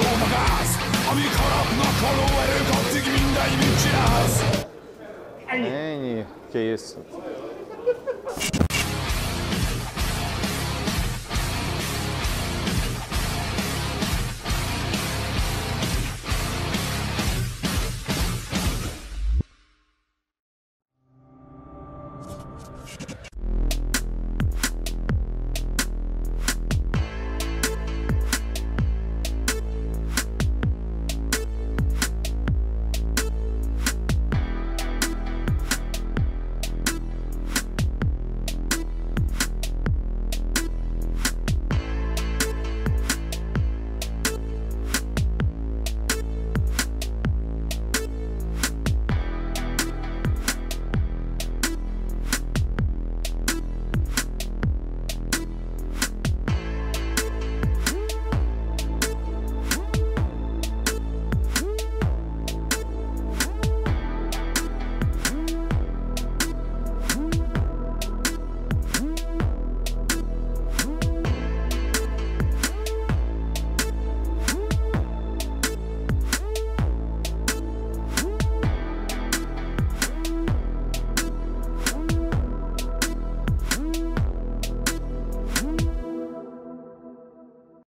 dóm a gáz Amíg harapnak a lóerők, addig mindegy, mit csinálsz Ennyi. Ennyi. Kész.